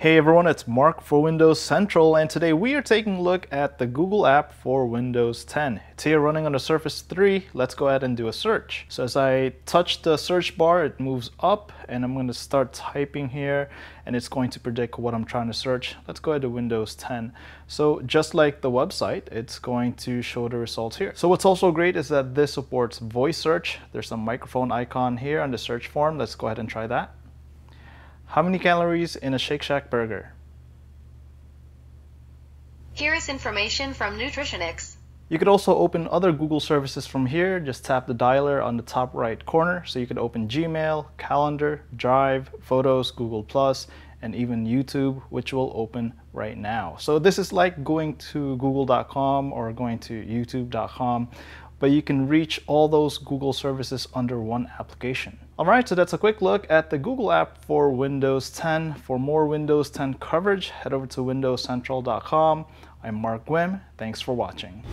Hey everyone, it's Mark for Windows Central and today we are taking a look at the Google app for Windows 10. It's here running on the Surface 3. Let's go ahead and do a search. So as I touch the search bar, it moves up and I'm going to start typing here and it's going to predict what I'm trying to search. Let's go ahead to Windows 10. So just like the website, it's going to show the results here. So what's also great is that this supports voice search. There's a microphone icon here on the search form. Let's go ahead and try that. How many calories in a Shake Shack burger? Here is information from Nutritionix. You could also open other Google services from here. Just tap the dialer on the top right corner. So you could open Gmail, Calendar, Drive, Photos, Google+, and even YouTube, which will open right now. So this is like going to google.com or going to youtube.com but you can reach all those Google services under one application. All right, so that's a quick look at the Google app for Windows 10. For more Windows 10 coverage, head over to windowscentral.com. I'm Mark Guim. Thanks for watching.